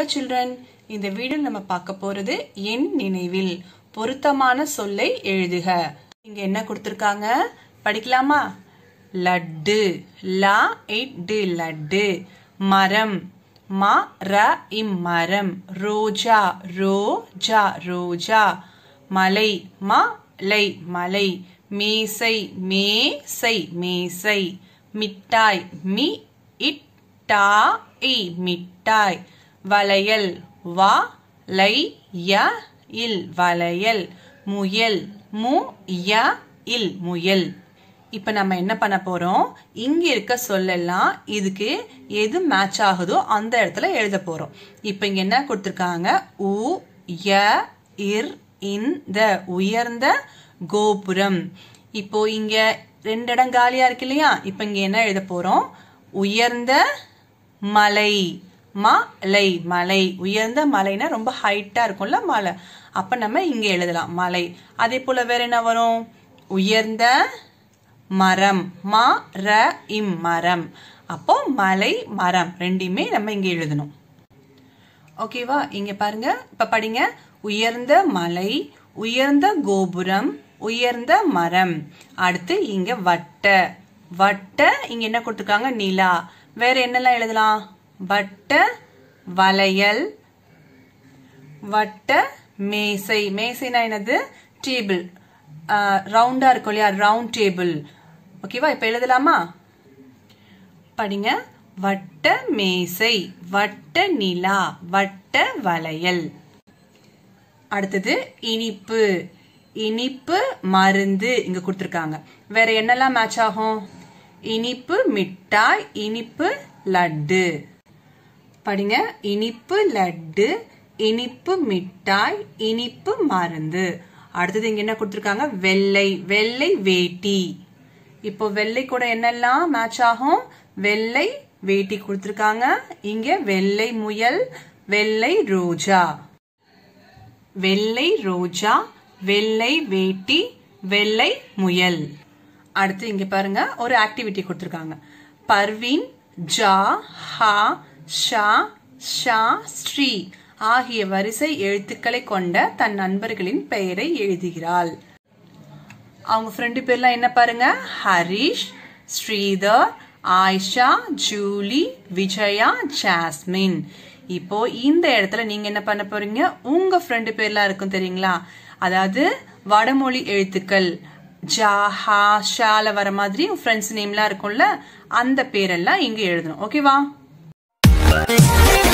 Hello children. இந்த video நம்ம பார்க்க போறது என் நினைவில். பொருத்தமான சொல்லை எழுதுக. இங்க என்ன கொடுத்துருக்காங்க? படிக்கலாமா? லட்டு. லா எட்டு லட்டு. மரம். ம ர இம் மரம். ரோஜா. ரோஜா ரோஜா. மலை. ம லை மலை. மேசை. மேசை மேசை. மிட்டாய். மி இட் டா இ மிட்டாய். வளையல் வ லை ய இல். வளையல் முயல் மு ய இல். முயல். இப்போ நம்ம என்ன பண்ண போறோம்? இங்க இருக்க சொல்லெல்லாம் இதுக்கு எது மேட்ச் ஆகுதோ அந்த இடத்துல எழுத போறோம். இப்போ இங்க என்ன கொடுத்துருக்காங்க? உ ய இர் இந்த உயர்ந்த கோபுரம். இப்போ இங்க ரெண்டு இடம் காலியா இருக்கு இல்லையா? இப்போ இங்க என்ன எழுத போறோம்? உயர்ந்த மலை. மலை மலை. உயர்ந்த மலைனா ரொம்ப ஹைட்டா இருக்கும்ல மலை. அப்ப நம்ம இங்க எழுதலாம் மலை. அதே போல வேற என்ன வரும்? உயர்ந்த மரம். ம ர இம் மரம். அப்போ மலை மரம். ரெண்டையுமே நம்ம இங்க எழுதணும். ஓகேவா இங்க பாருங்க. இப்ப படிங்க. உயர்ந்த மலை உயர்ந்த கோபுரம் உயர்ந்த மரம். அடுத்து இங்க வட்ட. வட்ட இங்க என்ன கொடுத்துருக்காங்க? நிலா. வேற என்னெல்லாம் எழுதலாம்? வட்ட வளையல் வட்ட மேசை. மேசைனா என்னது? டேபிள் ரவுண்டா இருக்கும் இல்லையா? ரவுண்ட் டேபிள் ஓகேவா இப்ப எழுதலாமா? படிங்க. வட்ட மேசை வட்ட நிலா வட்ட வளையல். அடுத்தது இனிப்பு. இனிப்பு மருந்து இங்க கொடுத்துருக்காங்க. வேற என்னெல்லாம் மேட்ச் ஆகும்? இனிப்பு மிட்டாய் இனிப்பு லட்டு. படிங்க. இனிப்பு லட்டு இனிப்பு மிட்டாய் இனிப்பு மருந்து. அடுத்தது இங்க என்ன கொடுத்துருக்காங்க? வெள்ளை வெள்ளை வேட்டி. இப்போ வெள்ளை கூட என்னெல்லாம் மேட்ச் ஆகும்? வெள்ளை வேட்டி கொடுத்துருக்காங்க. இங்க வெள்ளை முயல் வெள்ளை ரோஜா. வெள்ளை ரோஜா வெள்ளை வேட்டி வெள்ளை முயல். அடுத்து இங்க பாருங்க ஒரு ஆக்டிவிட்டி கொடுத்துருக்காங்க. பர்வீன் ஜா ஹா ஷா ஷா ஸ்ரீ ஆகிய வரிசை எழுத்துக்களை கொண்ட தன் நண்பர்களின் பெயரை எழுதுகிறாள். அவங்க ஃப்ரெண்டு பேர்லாம் என்ன பாருங்க? Harish Sridhar Ayesha Julie Vijaya Jasmine. இப்போ இந்த இடத்துல நீங்க என்ன பண்ண போறீங்க? உங்க ஃப்ரெண்டு பேர்லாம் இருக்கும் தெரியுங்களா? அதாவது வடமொழி எழுத்துக்கள் ஜா ஹா ஷால வர மாதிரி ஃப்ரெண்ட்ஸ் நேம்லாம் இருக்கும்ல அந்த பேரெல்லாம் இங்க எழுதணும். ஓகேவா Bye.